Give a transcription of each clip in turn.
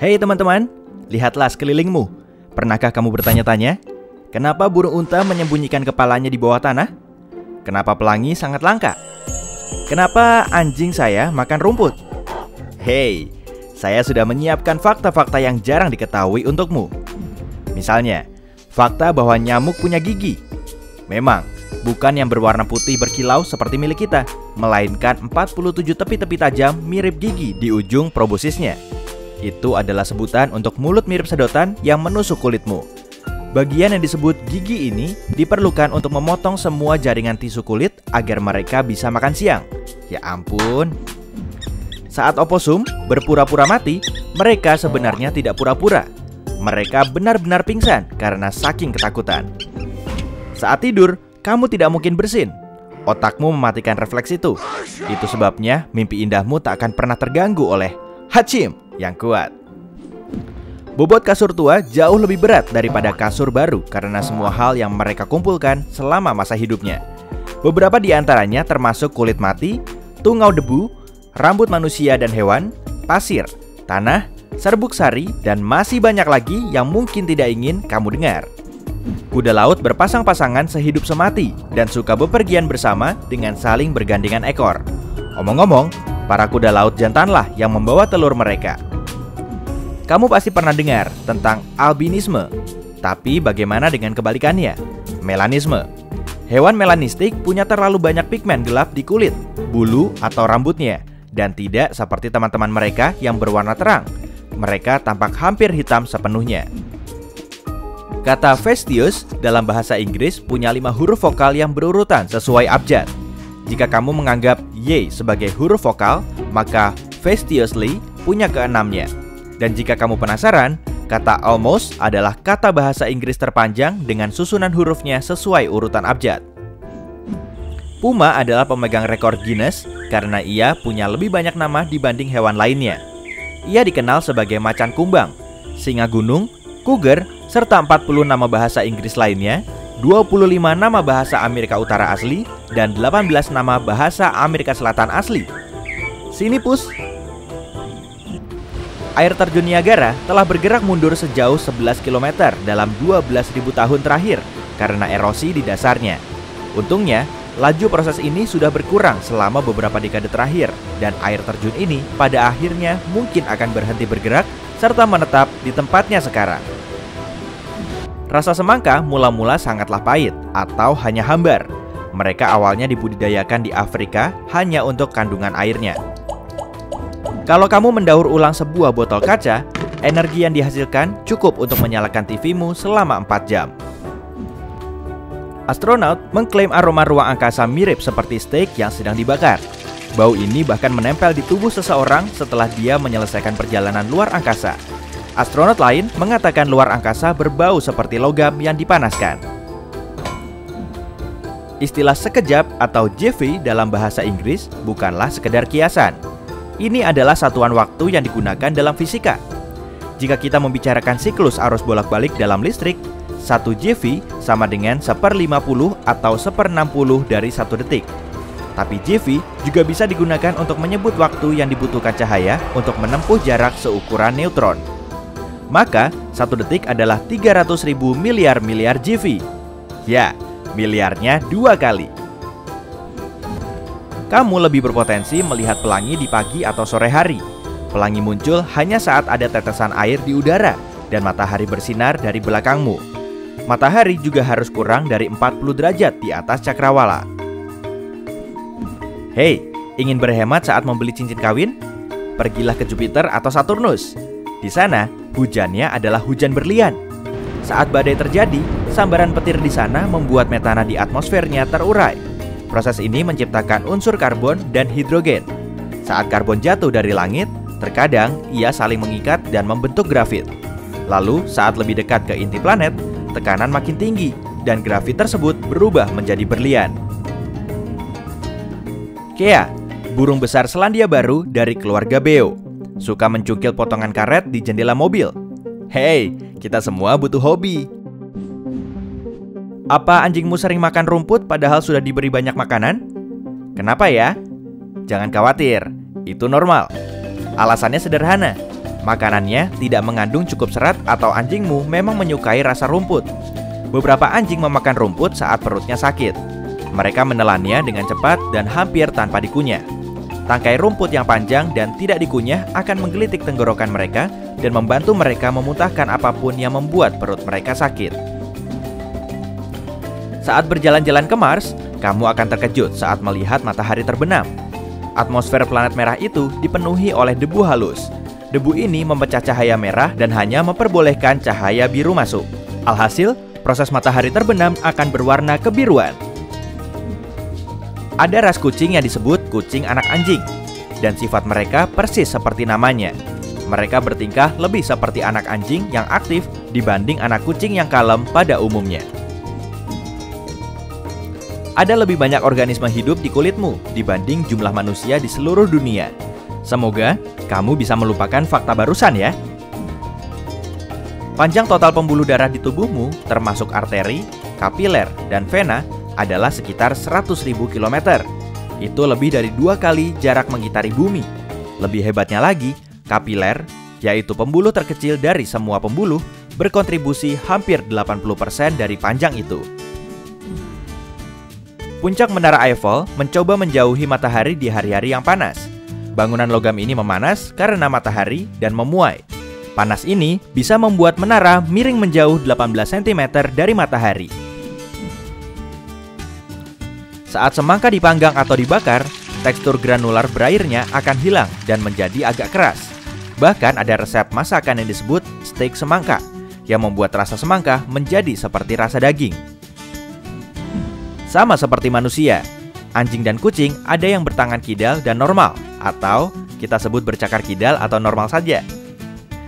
Hei teman-teman, lihatlah sekelilingmu. Pernahkah kamu bertanya-tanya, kenapa burung unta menyembunyikan kepalanya di bawah tanah? Kenapa pelangi sangat langka? Kenapa anjing saya makan rumput? Hei, saya sudah menyiapkan fakta-fakta yang jarang diketahui untukmu. Misalnya, fakta bahwa nyamuk punya gigi. Memang, bukan yang berwarna putih berkilau seperti milik kita, melainkan 47 tepi-tepi tajam mirip gigi di ujung probosisnya. Itu adalah sebutan untuk mulut mirip sedotan yang menusuk kulitmu. Bagian yang disebut gigi ini diperlukan untuk memotong semua jaringan tisu kulit agar mereka bisa makan siang. Ya ampun. Saat oposum berpura-pura mati, mereka sebenarnya tidak pura-pura. Mereka benar-benar pingsan karena saking ketakutan. Saat tidur, kamu tidak mungkin bersin. Otakmu mematikan refleks itu. Itu sebabnya mimpi indahmu tak akan pernah terganggu oleh Hachim yang kuat. Bobot kasur tua jauh lebih berat daripada kasur baru karena semua hal yang mereka kumpulkan selama masa hidupnya. Beberapa di antaranya termasuk kulit mati, tungau debu, rambut manusia dan hewan, pasir, tanah, serbuk sari, dan masih banyak lagi yang mungkin tidak ingin kamu dengar. Kuda laut berpasang-pasangan sehidup semati dan suka bepergian bersama dengan saling bergandengan ekor. Omong-omong, para kuda laut jantanlah yang membawa telur mereka. Kamu pasti pernah dengar tentang albinisme, tapi bagaimana dengan kebalikannya? Melanisme. Hewan melanistik punya terlalu banyak pigmen gelap di kulit, bulu, atau rambutnya, dan tidak seperti teman-teman mereka yang berwarna terang. Mereka tampak hampir hitam sepenuhnya. Kata Vestius dalam bahasa Inggris punya lima huruf vokal yang berurutan sesuai abjad. Jika kamu menganggap Y sebagai huruf vokal, maka Vestiously punya keenamnya. Dan jika kamu penasaran, kata almost adalah kata bahasa Inggris terpanjang dengan susunan hurufnya sesuai urutan abjad. Puma adalah pemegang rekor Guinness karena ia punya lebih banyak nama dibanding hewan lainnya. Ia dikenal sebagai macan kumbang, singa gunung, cougar, serta 40 nama bahasa Inggris lainnya, 25 nama bahasa Amerika Utara asli, dan 18 nama bahasa Amerika Selatan asli. Sini pus, air terjun Niagara telah bergerak mundur sejauh 11 km dalam 12.000 tahun terakhir karena erosi di dasarnya. Untungnya, laju proses ini sudah berkurang selama beberapa dekade terakhir dan air terjun ini pada akhirnya mungkin akan berhenti bergerak serta menetap di tempatnya sekarang. Rasa semangka mula-mula sangatlah pahit atau hanya hambar. Mereka awalnya dibudidayakan di Afrika hanya untuk kandungan airnya. Kalau kamu mendaur ulang sebuah botol kaca, energi yang dihasilkan cukup untuk menyalakan TV-mu selama 4 jam. Astronaut mengklaim aroma ruang angkasa mirip seperti steak yang sedang dibakar. Bau ini bahkan menempel di tubuh seseorang setelah dia menyelesaikan perjalanan luar angkasa. Astronot lain mengatakan luar angkasa berbau seperti logam yang dipanaskan. Istilah sekejap atau JV dalam bahasa Inggris bukanlah sekedar kiasan, ini adalah satuan waktu yang digunakan dalam fisika. Jika kita membicarakan siklus arus bolak-balik dalam listrik, 1 JV sama dengan 1 per 50 atau 1 per 60 dari 1 detik. Tapi JV juga bisa digunakan untuk menyebut waktu yang dibutuhkan cahaya untuk menempuh jarak seukuran neutron. Maka, 1 detik adalah 300 ribu miliar-miliar JV. Ya, miliarnya dua kali kamu lebih berpotensi melihat pelangi di pagi atau sore hari. Pelangi muncul hanya saat ada tetesan air di udara dan matahari bersinar dari belakangmu. Matahari juga harus kurang dari 40 derajat di atas cakrawala. Hei, ingin berhemat saat membeli cincin kawin? Pergilah ke Jupiter atau Saturnus. Di sana, hujannya adalah hujan berlian. Saat badai terjadi, sambaran petir di sana membuat metana di atmosfernya terurai Proses ini menciptakan unsur karbon dan hidrogen. Saat karbon jatuh dari langit, terkadang ia saling mengikat dan membentuk grafit. Lalu, saat lebih dekat ke inti planet, tekanan makin tinggi dan grafit tersebut berubah menjadi berlian. Kea, burung besar Selandia Baru dari keluarga Beo, suka mencungkil potongan karet di jendela mobil. Hei, kita semua butuh hobi. Apa anjingmu sering makan rumput padahal sudah diberi banyak makanan? Kenapa ya? Jangan khawatir, itu normal. Alasannya sederhana. Makanannya tidak mengandung cukup serat atau anjingmu memang menyukai rasa rumput. Beberapa anjing memakan rumput saat perutnya sakit. Mereka menelannya dengan cepat dan hampir tanpa dikunyah. Tangkai rumput yang panjang dan tidak dikunyah akan menggelitik tenggorokan mereka dan membantu mereka memuntahkan apa pun yang membuat perut mereka sakit. Saat berjalan-jalan ke Mars, kamu akan terkejut saat melihat matahari terbenam. Atmosfer planet merah itu dipenuhi oleh debu halus. Debu ini memecah cahaya merah dan hanya memperbolehkan cahaya biru masuk. Alhasil, proses matahari terbenam akan berwarna kebiruan. Ada ras kucing yang disebut kucing anak anjing, dan sifat mereka persis seperti namanya. Mereka bertingkah lebih seperti anak anjing yang aktif dibanding anak kucing yang kalem pada umumnya. Ada lebih banyak organisme hidup di kulitmu dibanding jumlah manusia di seluruh dunia. Semoga kamu bisa melupakan fakta barusan ya. Panjang total pembuluh darah di tubuhmu, termasuk arteri, kapiler, dan vena, adalah sekitar 100.000 km. Itu lebih dari dua kali jarak mengitari bumi. Lebih hebatnya lagi, kapiler, yaitu pembuluh terkecil dari semua pembuluh, berkontribusi hampir 80% dari panjang itu. Puncak Menara Eiffel mencoba menjauhi matahari di hari-hari yang panas. Bangunan logam ini memanas karena matahari dan memuai, Panas ini bisa membuat menara miring menjauh 18 cm dari matahari. Saat semangka dipanggang atau dibakar, tekstur granular berairnya akan hilang dan menjadi agak keras. Bahkan ada resep masakan yang disebut steak semangka yang membuat rasa semangka menjadi seperti rasa daging. Sama seperti manusia, anjing dan kucing ada yang bertangan kidal dan normal atau kita sebut bercakar kidal atau normal saja.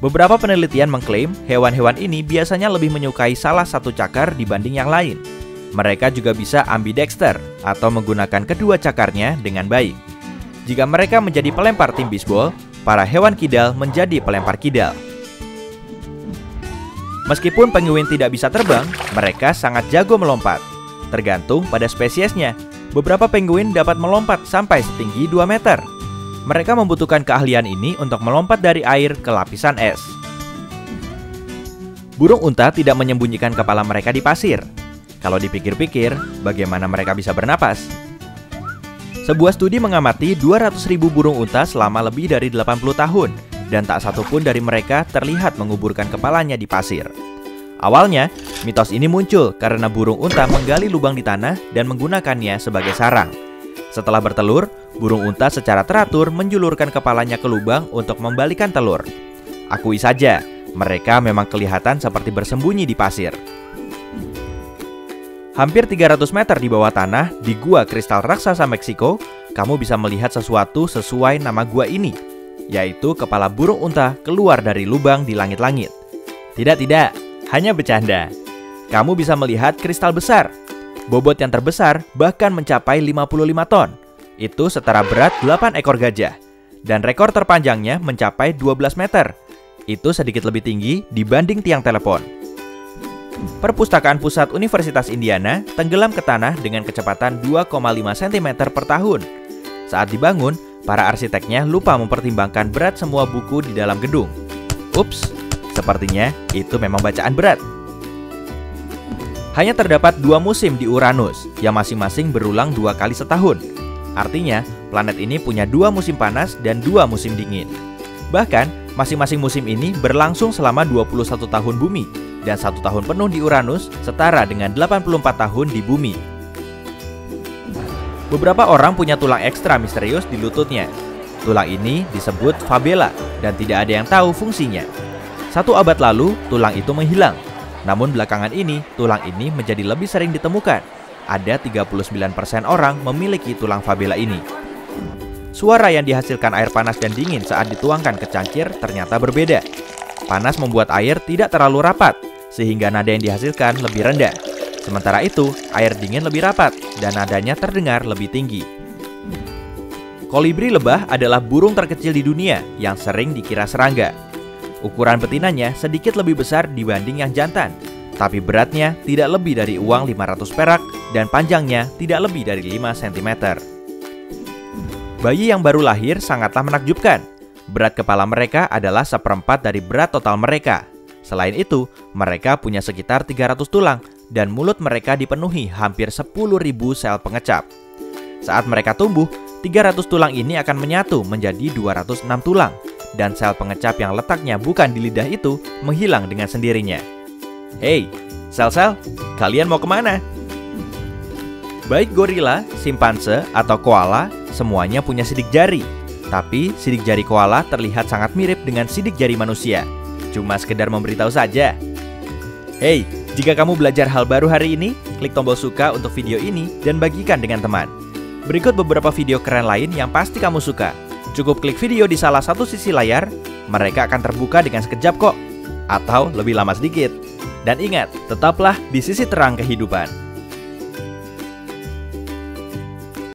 Beberapa penelitian mengklaim hewan-hewan ini biasanya lebih menyukai salah satu cakar dibanding yang lain. Mereka juga bisa ambidexter atau menggunakan kedua cakarnya dengan baik. Jika mereka menjadi pelempar tim bisbol, para hewan kidal menjadi pelempar kidal. Meskipun penguin tidak bisa terbang, mereka sangat jago melompat. Tergantung pada spesiesnya. Beberapa penguin dapat melompat sampai setinggi 2 meter. Mereka membutuhkan keahlian ini untuk melompat dari air ke lapisan es. Burung unta tidak menyembunyikan kepala mereka di pasir. Kalau dipikir-pikir, bagaimana mereka bisa bernapas? Sebuah studi mengamati 200.000 burung unta selama lebih dari 80 tahun, dan tak satu pun dari mereka terlihat menguburkan kepalanya di pasir. Awalnya, mitos ini muncul karena burung unta menggali lubang di tanah dan menggunakannya sebagai sarang. Setelah bertelur, burung unta secara teratur menjulurkan kepalanya ke lubang untuk membalikan telur. Akui saja, mereka memang kelihatan seperti bersembunyi di pasir. Hampir 300 meter di bawah tanah, di gua kristal raksasa Meksiko, kamu bisa melihat sesuatu sesuai nama gua ini, yaitu kepala burung unta keluar dari lubang di langit-langit. Tidak, tidak, hanya bercanda. Kamu bisa melihat kristal besar Bobot yang terbesar bahkan mencapai 55 ton. Itu setara berat 8 ekor gajah. Dan rekor terpanjangnya mencapai 12 meter. Itu sedikit lebih tinggi dibanding tiang telepon. Perpustakaan Pusat Universitas Indiana tenggelam ke tanah dengan kecepatan 2,5 cm per tahun. Saat dibangun, para arsiteknya lupa mempertimbangkan berat semua buku di dalam gedung. Ups, sepertinya itu memang bacaan berat. Hanya terdapat dua musim di Uranus, yang masing-masing berulang dua kali setahun. Artinya, planet ini punya dua musim panas dan dua musim dingin. Bahkan, masing-masing musim ini berlangsung selama 21 tahun bumi, dan satu tahun penuh di Uranus setara dengan 84 tahun di bumi. Beberapa orang punya tulang ekstra misterius di lututnya. Tulang ini disebut fabela dan tidak ada yang tahu fungsinya. Satu abad lalu, tulang itu menghilang namun belakangan ini, tulang ini menjadi lebih sering ditemukan. Ada 39% orang memiliki tulang fabela ini. Suara yang dihasilkan air panas dan dingin saat dituangkan ke cangkir ternyata berbeda. Panas membuat air tidak terlalu rapat, sehingga nada yang dihasilkan lebih rendah. Sementara itu, air dingin lebih rapat dan nadanya terdengar lebih tinggi. Kolibri lebah adalah burung terkecil di dunia yang sering dikira serangga. Ukuran betinanya sedikit lebih besar dibanding yang jantan, tapi beratnya tidak lebih dari uang 500 perak dan panjangnya tidak lebih dari 5 cm. Bayi yang baru lahir sangatlah menakjubkan. Berat kepala mereka adalah seperempat dari berat total mereka. Selain itu, mereka punya sekitar 300 tulang dan mulut mereka dipenuhi hampir 10.000 sel pengecap. Saat mereka tumbuh, 300 tulang ini akan menyatu menjadi 206 tulang dan sel pengecap yang letaknya bukan di lidah itu menghilang dengan sendirinya. Hei, sel-sel, kalian mau ke mana? Baik gorila, simpanse, atau koala, semuanya punya sidik jari. Tapi sidik jari koala terlihat sangat mirip dengan sidik jari manusia. Cuma sekedar memberitahu saja. Hei, jika kamu belajar hal baru hari ini, klik tombol suka untuk video ini dan bagikan dengan teman. Berikut beberapa video keren lain yang pasti kamu suka. Cukup klik video di salah satu sisi layar, mereka akan terbuka dengan sekejap kok. Atau lebih lama sedikit. Dan ingat, tetaplah di sisi terang kehidupan.